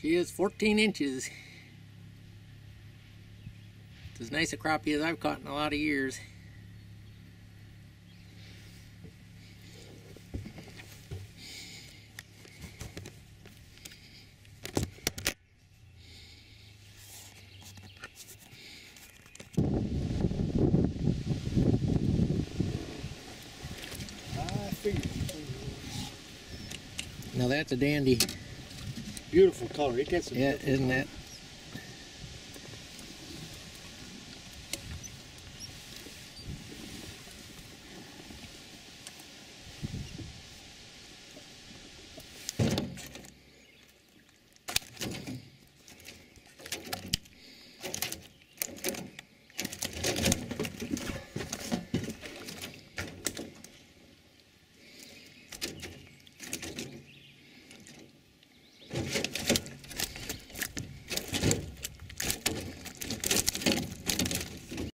She is 14 inches. It's as nice a crappie as I've caught in a lot of years. Now that's a dandy. Beautiful color. It gets Yeah, isn't color. that?